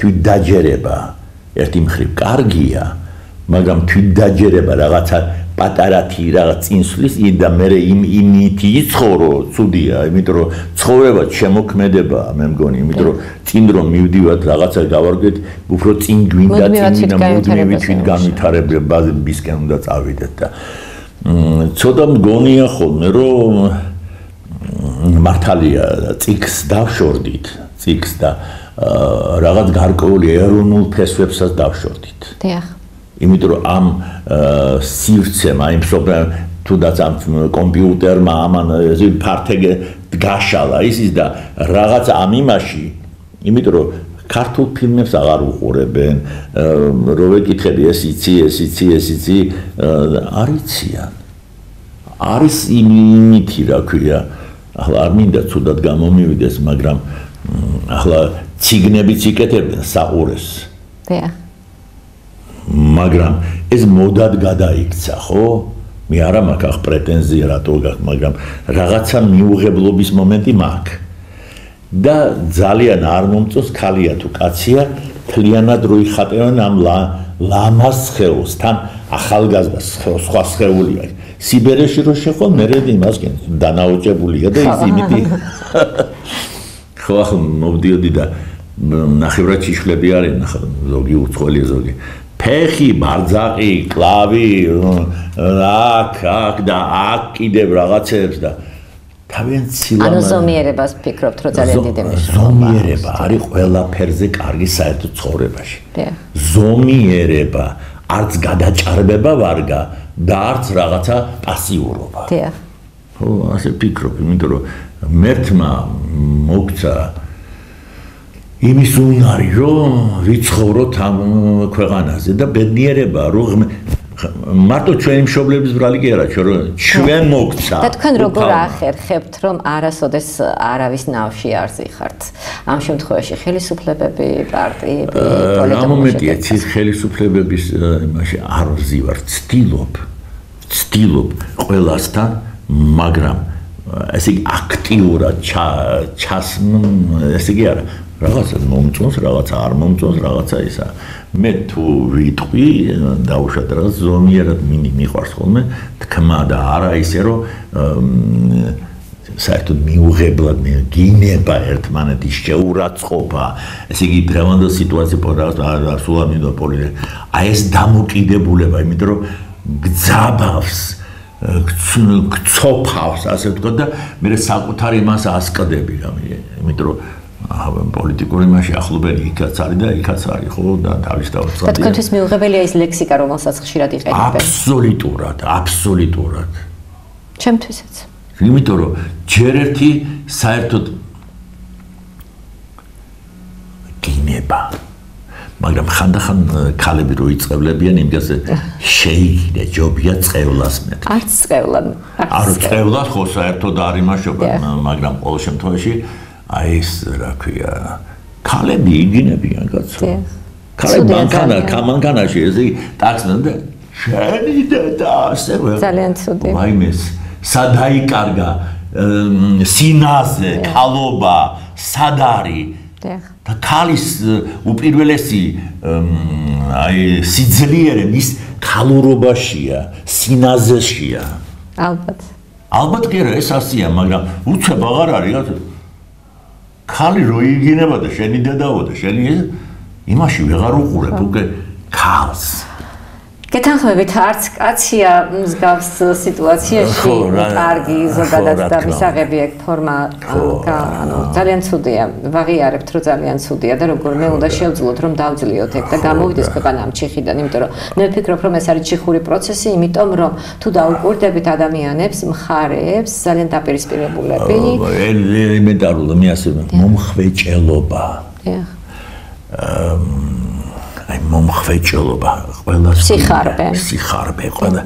თვით დაჯერება ერთი მხრივ კარგია მაგრამ თვითდაჯერება რაღაცა პატარათი რაღაც წინსვლის და მე იმ იმითი იცხოვრო ცუდია იმიტომ რომ ცხოვრება შემოქმედება მე მგონი იმიტომ რომ წინ რომ მივდივართ რაღაცა გავარგეთ უფრო წინ გვინდა წინ და მოდმივით თვით განვითარებებისკენ უნდა წავიდეთ და ცოტა მგონია ხოლმე რომ მართალია წიქს დავშორდით წიქს და რაღაც გარკვეული ეროვნულ ფესვებსაც დავშორდით. დიახ იმიტომ რომ ამ სივრცემ აი მსოფლო თუდაც ამ კომპიუტერმა ამან ეზი ფართეგე გაშალა ის ის და რაღაც ამ იმაში იმიტომ რომ ქართულ ფილმებს აღარ უყურებენ, რო ვეკითხები ეს იცი, ეს იცი, ეს იცი, არიციან. არის იმითი, რა ქვია, ახლა არ მინდა ცუდად გამომივიდეს, მაგრამ ახლა ციგნებიც იკეთებენ საყურეს. დია. მაგრამ ეს მოდად გადაიქცა, ხო? მე არა მაქვს ახ პრეტენზია რატო გაქვს, მაგრამ რაღაცა მიუღებლობის მომენტი მაქვს. და ძალიან არ მომწონს ქალია თუ კაცია, თლიანად როი ხატევენ ამ ლამას ხეულს, თან ახალგაზრდა სხვა ხეულია. სიბერეში რო შეხო, მე რედი მასკენ დანაოჭებულია და ის იმითი. ხო ახლა მოვდიოდი და ნახევრად ჩიშლები არის, ნახა ზოგი უცხოელი ზოგი. ფეხი, ბარძაყი, კლავი, აქ, აქ და აქ კიდევ რაღაცებს და თავიანთ სილამაზე. ანუ ზომიერებას ფიქრობთ, რომ ძალიან დიდი მნიშვნელობა. ზომიერება არის ყველაფერზე კარგი საერთო ცხოვრებაში. ზომიერება არც გადაჭარბება ვარგა და არც რაღაცა პასიურობა. დიახ. ხო, ასე ფიქრობ, იმიტომ რომ მერთმა მოგცა იმის უნარი რომ ვიცხოვროთ ამ ქვეყანაზე და ბედნიერება რომ მარტო ჩვენი მშობლების ბრალი კი არა ჩვენ ჩვენ მოგცა. და თქვენ როგორ ახერხებთ რომ არასოდეს არავის ნავში არ ზიხართ ამ შემთხვევაში ხელისუფლებები პარტიები პოლიტიკოსები ამომეტია ცის ხელისუფლებების იმაში არ ვზივარ ცდილობ ცდილობ ყველასთან მაგრამ ესე იგი აქტიურად ჩას ესე იგი არა რაღაცა მომწონს, რაღაცა არ მომწონს, რაღაცა ისა. მე თუ ვიტყვი, დაუშვათ რა ზომიერად მინი მიყვარს ხოლმე თქმა და არა ისე რომ საერთოდ მიუღებლად მე გინება ერთმანეთის შეურაცხყოფა. ესე იგი დღევანდელ სიტუაციაზე პოდას და სულ ამინდა პოლიტიკა. აი ეს დამოკიდებულება, იმიტომ რომ გძაბავს გწოფავს ასე ვთქვა და მე საკუთარი მას ასკდები რა მე იმიტომ რომ პოლიტიკური მასში ახლობელი იქაც არის და იქაც არის ხო და თავის დავწერა. და თქვენთვის მიუღებელია ის ლექსიკა, რომელსაც ხშირად იყენებენ. აბსოლუტურად, აბსოლუტურად. ჩემთვისაც. იმიტომ რომ ჯერ ერთი საერთოდ გინება. მაგრამ ხანდახან ქალები რო იწევლებიან იმგაზე შეიძლება ჯობია წევლას მე. არც წევლად. არ წევლად ხო საერთოდ არ იმაშობა, მაგრამ ყოველ შემთხვევაში აი ეს რა ქვია ქალები იგინებიან კაცო. ქალები მანქანა კამანქანაში ესე ტაქსნა და შენი და ასე ძალიან ცუდი. მაიმეს სადაიკარგა სინაზე ქალობა სადარი და ქალის უპირველესი აი სიძლიერე მის ქალურობაშია სინაზეშია. ალბათ. ალბათ კი რა ეს ასია მაგრამ უცებ აღარ არის რა ხალი რო იგინება და შენი დედაო და შენი იმაში ვეღარ უყურებ უკვე ქალს გეთანხმებით არც კაცია მსგავს სიტუაციაში კარგი ზოგადად და მისაღები ეგ ფორმა ანუ ძალიან ცუდია ვაღიარებთ რომ ძალიან ცუდია და როგორ მე უნდა შევძლოთ რომ დავძლიოთ ეგ და გამოვიდეს ქვეყანა ამ ჩიხიდან იმიტომ რომ მე ვფიქრობ რომ ეს არის ჩიხური პროცესი იმიტომ რომ თუ დაუკვირდებით ადამიანებს მხარეებს ძალიან დაპირისპირებულები. ელემენტარულად მე ასე მომხვეჭელობა აა აი მომხვეჭელობა ყველა სიხარბე. სიხარბე ყველა.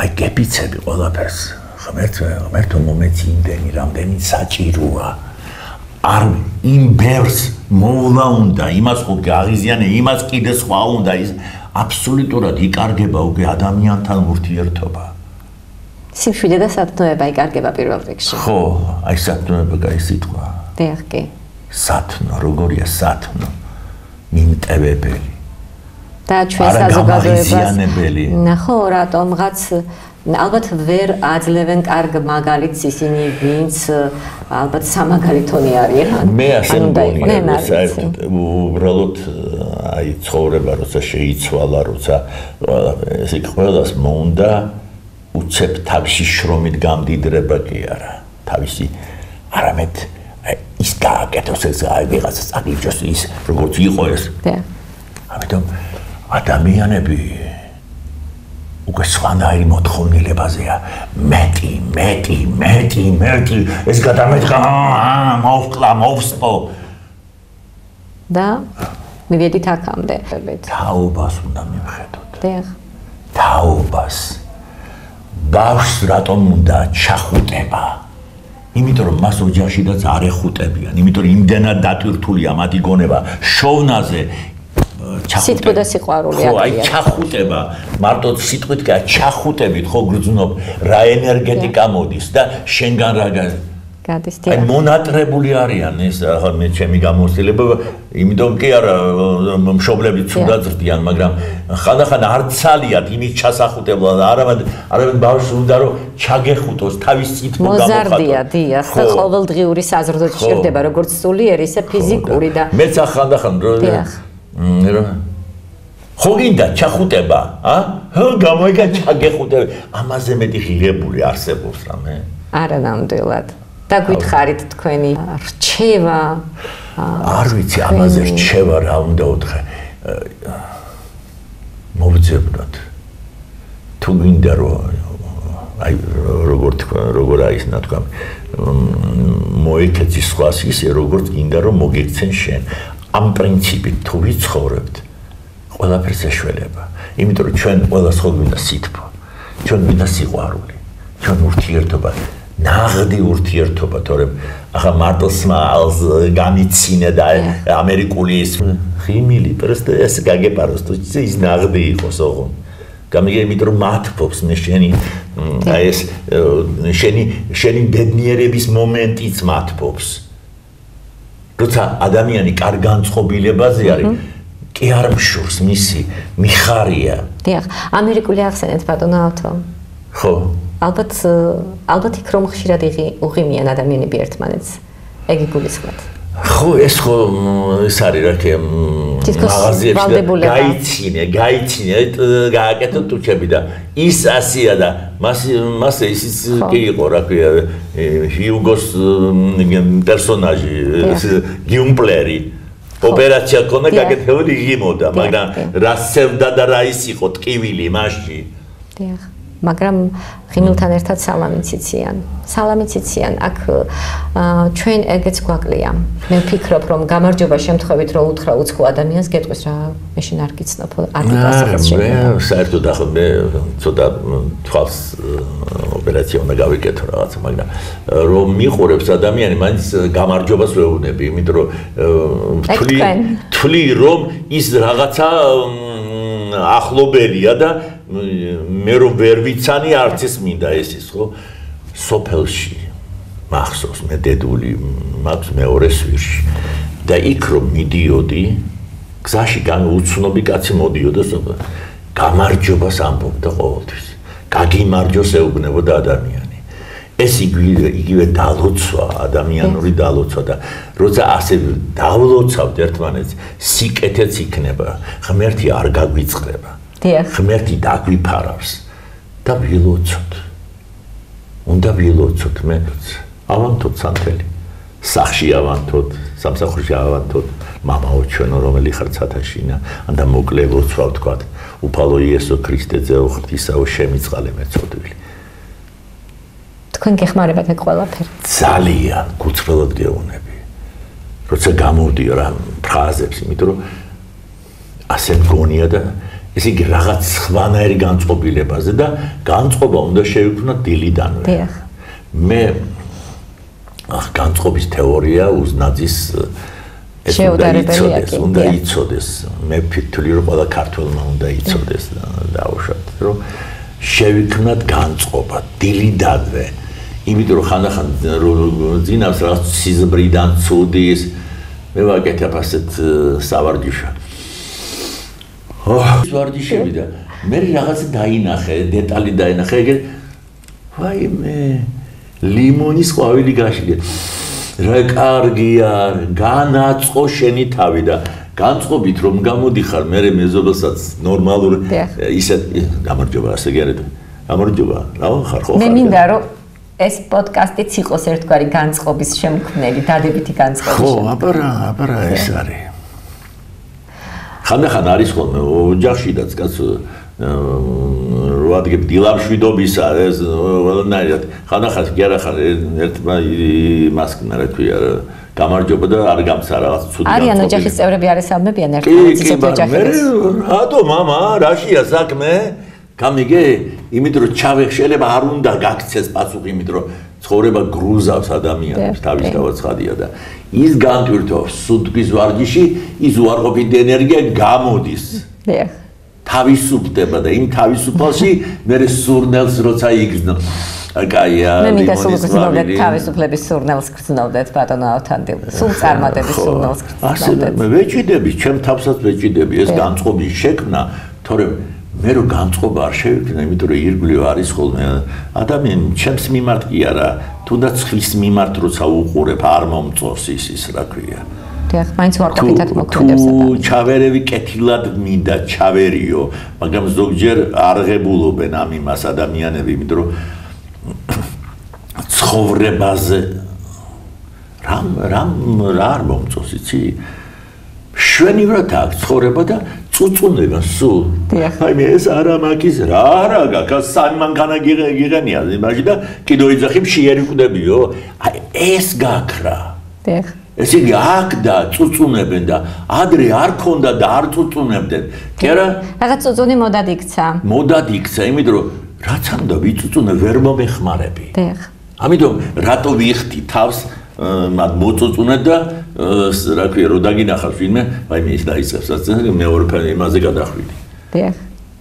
აი გეპიცები ყველაფერს. ღმერთ ღმერთო მომეცი იმდენი რამდენი საჭიროა. არ იმ ბევრს მოვლა უნდა იმას ხო გაღიზიანე იმას კიდე სხვა უნდა. ის აბსოლუტურად იკარგება უკვე ადამიანთან ურთიერთობა. სიმშვიდე და სათნოება იკარგება პირველ რიგში. ხო აი სათნოება კაი სიტყვა? დიახ კი. სათნო როგორია სათნო? მიმტევებელი და ჩვენ საზოგადოებას. ნახო რატომღაც ალბათ ვერ აძლევენ კარგ მაგალითს ისინი ვინც ალბათ სამაგალითონი არიან. მე ასე მგონია საერთოდ უბრალოდ აი ცხოვრება როცა შეიცვალა როცა ესე ყველას მოუნდა უცებ თავში შრომით გამდიდრება კი არა. თავისი არამედ ის გააკეთოს ეს აი ვიღაცა წაგიჯოს ის როგორც იყო ეს. და ამიტომ ადამიანები უკვე სხვანაირი მოთხოვნილებაზეა მეტი მეტი მეტი მეტი ეს გადამედგა მოვკლა მოვსპო და მივედით აქამდე. თაობას უნდა მივხედოთ. დიახ. თაობას. ბავშვს რატომ უნდა ჩახუტება? იმიტომ რომ მას ოჯახშიდაც არ ეხუტებიან, იმიტომ რომ იმდენად დატვირთულია მათი გონება შოვნაზე სიტყვა და სიყვარული ხო, აი ჩახუტება, მარტო სიტყვით კი ჩახუტებით ხო გრძნობ რა ენერგეტიკა მოდის და შენგან რა გადის. დიახ. აი მონატრებული არიან ეს მე ჩემი გამოცდილება, იმიტომ კი არა მშობლები თუნდა ზრდიან, მაგრამ ხანდახან არ ცალიათ იმის ჩასახუტებლად, არავინ არავინ ბავშვს უნდა რომ ჩაგეხუტოს თავის სიტყვა გამოხატოს. მოზარდია დიახ, და ყოველდღიური საზრდოთი შევდება როგორც სულიერი, ისე ფიზიკური და მეც ახანდახან რომ დიახ. ხო გინდა ჩახუტება, ა? ხო გამოიგა ჩაგეხუტება. ამაზე მეტი ღირებული არსებობს რამე? არა ნამდვილად. და გითხარით თქვენი რჩევა არ ვიცი ამაზე რჩევა რა უნდა უთხრე მოვძებნოთ თუ გინდა რომ აი როგორ თქვა როგორ არის ნათქვა მოიქეცი სხვას ისე როგორც გინდა რომ მოგექცენ შენ ამ პრინციპით თუ ვიცხოვრებთ ყველაფერს ეშველება იმიტომ რომ ჩვენ ყველას ხო გვინდა სითბო ჩვენ გვინდა სიყვარული ჩვენ ურთიერთობა ნაღდი ურთიერთობა, თორემ ახლა მარტოსმა ალს გამიცინე და ამერიკული ის ხიმილი, პრესტე ეს გაგეპაროს თუ ის ნაღდი იყოს ოღონ. გამიგე იმიტომ რომ მათფობს მე შენი აი ეს შენი შენი ბედნიერების მომენტიც მათფობს. როცა ადამიანი კარგ განწყობილებაზე არის, კი არ მშურს მისი მიხარია. დიახ, ამერიკული ახსენეთ ბატონო ავთო. ხო. ალბათ ალბათ იქ რომ ხშირად იღი უღიმიან ადამიანები ერთმანეთს. ეგ იგულისხმეთ. ხო, ეს ხო ეს არის რა თქმა უნდა მაღაზიებში გაიცინე, გაიცინე, გააკეთო ტუჩები და ის ასია და მას მას ისიც კი იყო რა ქვია ჰიუგოს პერსონაჟი გიუმპლერი. ოპერაცია ქონა გაკეთებული იმოდა, მაგრამ რა სევდა და რა ის იყო ტკივილი მასში. დიახ. მაგრამ ღიმილთან ერთად სალამიც იციან. სალამიც იციან. აქ ჩვენ ეგეც გვაკლია. მე ვფიქრობ, რომ გამარჯობა შემთხვევით რომ უთხრა უცხო ადამიანს გეტყვის რა, მეშინ არ გიცნობ, არ გასახაც შეიძლება. მე საერთოდ ახლა მე ცოტა თვალს ოპერაცია უნდა გავიკეთო რაღაც, მაგრამ რომ მიყურებს ადამიანი, მაინც გამარჯობას ვეუბნები, იმიტომ რომ თვლი თვლი რომ ის რაღაცა ახლობელია და მე რომ ვერ ვიცანი არც ის მინდა ეს ის ხო? სოფელში მახსოვს მე დედული მაქვს მეორე სვირში. და იქ რომ მიდიოდი გზაში გან უცნობი კაცი მოდიოდა სოფელ გამარჯობას ამბობდა ყოველთვის. გაგიმარჯოს ეუბნებოდა ადამიანი. ეს იგივე იგივე დალოცვა ადამიანური დალოცვა და როცა ასე დავლოცავთ ერთმანეთს სიკეთეც იქნება. ღმერთი არ გაგვიწყდება დიახ. ღმერთი დაგვიფარავს და ვილოცოთ. უნდა ვილოცოთ მე. ავანთოთ სანთელი. სახში ავანთოთ, სამსახურში ავანთოთ. მამაო ჩვენო რომელი ხარ ცათაშინა, ანდა მოკლე ლოცვა ვთქვათ. უფალო იესო ქრისტე ძეო ღვთისაო შემიწყალე მეწოდვილი. თქვენ გეხმარებათ ეგ ყველაფერი? ძალიან გუცხელად გეუბნები. როცა გამოვდიო რა ფრაზებს, იმიტომ რომ ასე მგონია და ესე იგი რაღაც სხვანაირი განწყობილებაზე და განწყობა უნდა შეიქმნა დილიდანვე. დიახ. მე ახ განწყობის თეორია უზნაძის ეს უნდა იცოდეს, უნდა იცოდეს. მე ფიქრობ რომ ყველა ქართველმა უნდა იცოდეს და დაუშვათ, რომ შეიქმნათ განწყობა დილიდანვე. იმიტომ რომ ხანდახან ძინავს რაღაც სიზმრიდან ცუდის მე ვაკეთებ ასეთ სავარჯიშო. ოჰ ვარდიშები და მე რაღაცა დაინახე, დეტალი დაინახე, ეგ ვაი მე ლიმონის ყვავილი გაშიგე. რა კარგია, განაწყო შენი თავი და განწყობით რომ გამოდიხარ მე მეზობელსაც ნორმალურ ისე გამარჯობა ასე გერეთ. გამარჯობა, რა ხარ ხო ხარ? მე მინდა რომ ეს პოდკასტიც იყოს ერთგვარი განწყობის შემქმნელი, დადებითი განწყობის. ხო, აბარა, აბარა ეს არის. ხანდახან არის ხოლმე ოჯახში და კაც რო ადგებ დილამშვიდობისა ეს ყველანაირად ხანახას კი არა ხარ ერთმა მასკნა რა ქვია გამარჯობა და არ გამცა რაღაც ცუდი არიან ოჯახის წევრები არის ამბებიან ერთმანეთს ისეთ ოჯახებს რატო мама რაშია საქმე გამიგე იმიტომ რომ ჩავე შეიძლება არ უნდა გაქცეს პასუხი იმიტომ რომ ცხოვრება გრუზავს ადამიანებს თავის დავაცხადია და ის განტვირთოს სუდკის ვარჯიში ის უარყოფით ენერგია გამოდის დიახ თავისუფლდება და იმ თავისუფალში მე სურნელს როცა იგზნო. აკაია. მე მინდა სულ გრძნობდეთ თავისუფლების სურნელს გრძნობდეთ ბატონო ავთანდილ. სულ წარმატების სურნელს გრძნობდეთ. ასე მე ვეჭიდები, ჩემ თავსაც ვეჭიდები ეს განწყობის შექმნა, თორემ მე რო განწყობა არ შევიქნა, იმიტომ რომ ირგვლივ არის ხოლმე ადამიანი ჩემს მიმართ კი არა, თუნდაც ხის მიმართ როცა უყურებ არ მომწონს ის ის რა ქვია. დიახ, მაინც ვარყოფითად მოქმედებს ადამიანი. თუ ჩავერევი კეთილად მინდა ჩავერიო, მაგრამ ზოგჯერ არღებულობენ ამ იმას ადამიანები, იმიტომ რომ ცხოვრებაზე რამ რამ რა არ მომწონს იცი? შვენივრად აქ ცხოვრება და წუწუნდება სულ. აი მე ეს არა მაგის რა არა გაკა სამანგანა გიღენია იმაში და კიდო იძახი მშიერი ხვდებიო. აი ეს გაქრა. დიახ. ეს იგი აქ და წუწუნებენ და ადრე არ ქონდა და არ წუწუნებდნენ. კი არა? რაღაც წუწუნი მოდად იქცა. მოდად იქცა, იმიტომ რომ რაც ამდა ვიწუწუნე ვერ მომეხმარები. დიახ. ამიტომ რატო ვიხთი თავს მათ მოწუწუნე და რა ქვია, რო დაგინახავს ვინმე, აი მე ის დაიწყებს, მეორე ფერი იმაზე გადახვიდი. დიახ.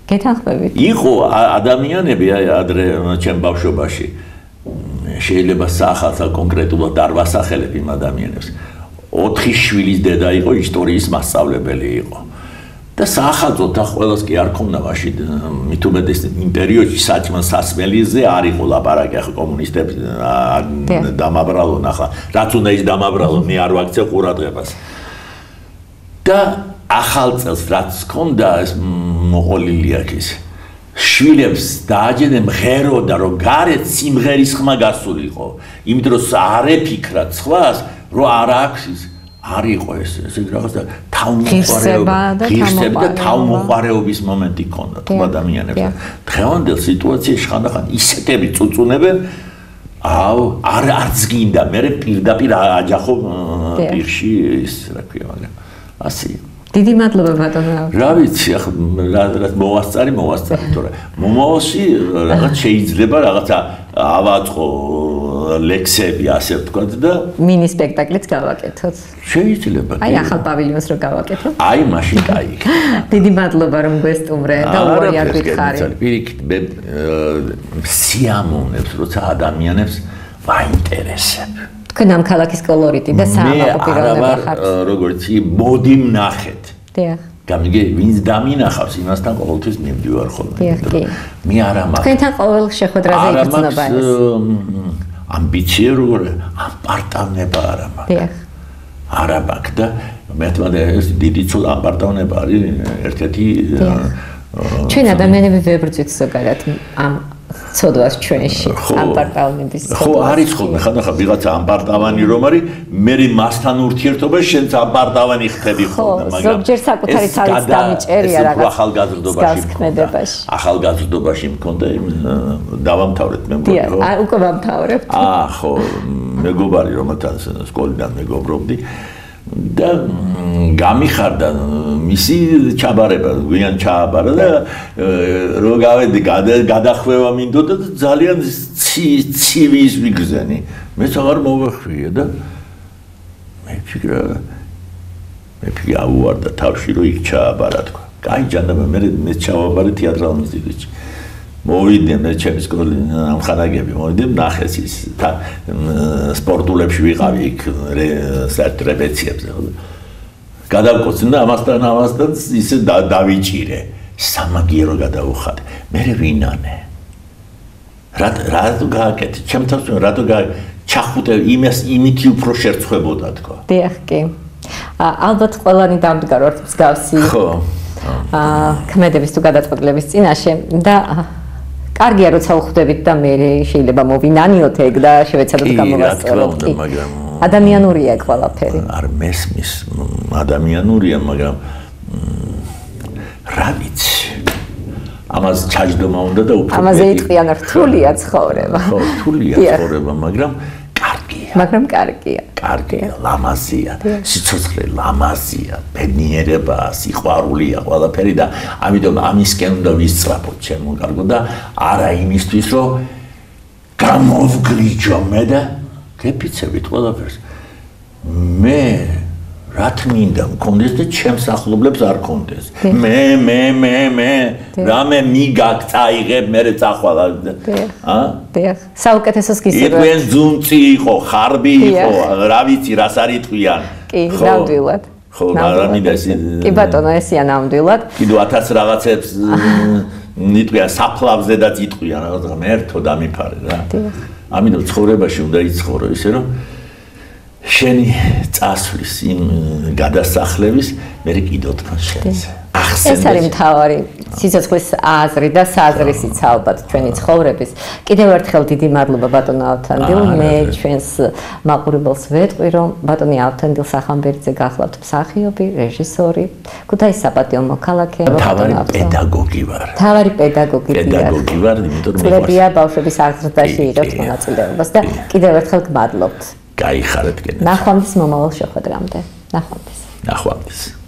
გეთანხმებით. იყო ადამიანები აი ადრე ჩემ ბავშვობაში. შეიძლება სახალხა კონკრეტულად არ ვასახელებ იმ ადამიანებს. 4 შვილის დედა იყო, ისტორიის მასწავლებელი იყო. და სახალხოთ და ყოველს კი არ ქონდა მაშინ მithumedes იმ პერიოდში საჭმან სასმელიზე არ იყო ლაპარაკი ახლა კომუნისტებს დამაბრალონ ახლა. რაც უნდა ის დამაბრალონ მე არ ვაქცე ყურადღებას. და ახალ წელს რაც ქონდა ეს მოყოლილი აქ ის. შვილებს დააჯერე მღეროდა რომ გარეთ სიმღერის ხმა გასულიყო. იმიტომ რომ არ ეფიქრა სხვას რომ არ აქვს ის არ იყო ეს ესე რაღაც და თავმოყარეობა და თავმოყარეობის მომენტი ქონდა თუ ადამიანებს დღევანდელ სიტუაციაში ხანდახან ისეთები წუწუნებენ აუ არ არც გინდა მე პირდაპირ აჯახო პირში ის რა ქვია მაგრამ ასეა დიდი მადლობა ბატონო. რა ვიცი, ახლა რა მოვასწარი, მოვასწარი, თორე. მომავალში რაღაც შეიძლება რაღაცა ავაწყო ლექსები ასე ვთქვათ და მინი სპექტაკლიც გავაკეთოთ. შეიძლება. აი ახალ პავილიონს რო გავაკეთოთ. აი მაშინ კაი. დიდი მადლობა რომ გვესტუმრე და უარი არ გითხარი. პირიქით მე სიამოვნებს როცა ადამიანებს ვაინტერესებ. თქვენ ამ ქალაქის კოლორიტი და საამაყო პიროვნება ხართ. მე არა ვარ როგორც მოდი ვნახეთ. დიახ. გამიგე ვინც დამინახავს იმასთან ყოველთვის მიმდივარ ხოლმე. მე არა მაქვს. თქვენთან ყოველ შეხვედრაზე იგრძნობა ეს. ამბიცია როგორ აპარტამნება არა მაქვს. დიახ. არა მაქვს და მე თვითონ ეს დიდი ცულ აპარტამნება არის ერთ-ერთი ჩვენ ადამიანები ვებრძვით ზოგადად ამ ცოდვას ჩვენში ამპარტავნების ხო. არის ხოლმე ხანდახან ვიღაცა ამპარტავანი რომ არის მე მასთან ურთიერთობა შენც ამპარტავანი ხდები ხოლმე მაგრამ ზოგჯერ საკუთარი თავის დამიჭერია რაღაც ახალგაზრდობაში ახალგაზრდობაში ახალგაზრდობაში მქონდა დავამთავრეთ მე მგონი ხო? დიახ უკვე ვამთავრებთ. აა ხო მეგობარი რომელთან სკოლიდან მეგობრობდი და გამიხარდა მისი ჩაბარება, გვიან ჩააბარა და რო გავედი გადახვევა მინდოდა და ძალიან ცივი ის ვიგზენი. მეც აღარ მოვახვია და მე ფიქრა მე ფიქრა უარდა თავში რო იქ ჩააბარა თქვა. კაი ჯანდა მე მე ჩავაბარე თეატრალურ ინსტიტუტში. მოვიდე მე ჩემს სკოლი ამხანაგები მოვიდე ნახეს ის სპორტულებში ვიყავი იქ ხო? გადავკოცნე და ამასთან ამასთან ისე დავიჭირე. სამაგიერო გადავხადე მე ვინანე? რა რა გააკეთე რა თუ ჩახუტე იმას იმითი უფრო შერცხვებოდა თქო. დიახ კი. ალბათ ყველანი დამდგაროთ მსგავსი ხო აა ქმედების თუ გადაწყვეტილების წინაშე და კარგია როცა ვხვდებით და მე შეიძლება მოვინანიოთ ეგ და შევეცადოთ გამოვასწოროთ კი მაგრამ ადამიანურია ყველაფერი არ მესმის ადამიანურია მაგრამ რა ვიცი ამას ჩაჯდომა უნდა და უფრო ამაზე იტყვიან რთულია ცხოვრება. ხო, რთულია ცხოვრება, მაგრამ. მაგრამ კარგია. კარგია, ლამაზია, სიცოცხლე ლამაზია, ბედნიერება, სიყვარულია, ყველაფერი და ამიტომ ამისკენ უნდა ვისწრაფოთ ჩემო კარგო და არა იმისთვის, რომ გამოვგრიჯო მე და გეფიცებით ყველაფერს. მე რა თმინდა მქონდეს და ჩემს ახლობლებს არ ქონდეს. მე მე მე მე რამე მიგაკ წაიღებ მე წახვალა. ა? დიახ. საუკეთესოს გისურვებ. იყვენ ძუნწი იყო, ხარბი იყო, რა ვიცი, რას არიტყვიან. კი, ნამდვილად. ხო, რა მინდა ეს. კი ბატონო, ესია ნამდვილად. კიდო 1000 რაღაცებს ნიტყვია საფლავზე და წიტყვიან რაღაცა მერთო დამიფარე რა. დიახ. ამიტომ ცხოვრებაში უნდა იცხოვრო ისე რომ შენი წასვლის იმ გადასახლების მე კიდევ თქვენ შენს? ეს არის მთავარი სიცოცხლის აზრი და საზრისიც ალბათ ჩვენი ცხოვრების. კიდევ ერთხელ დიდი მადლობა ბატონო ავთანდილ. მე ჩვენს მაყურებელს ვეტყვი რომ ბატონი ავთანდილ სახამბერიძე გახლავთ მსახიობი რეჟისორი ქუთაისის საპატიო მოქალაქე მთავარი პედაგოგი ვარ. მთავარი პედაგოგი პედაგოგი ვარ იმიტომ რომ მეყვარია ბავშვების აღზრდაში იღებთ მონაწილეობას და კიდევ ერთხელ გმადლობთ გაიხარეთ კიდე. ნახვამდის მომავალ შეხვედრამდე. ნახვამდის. ნახვამდის.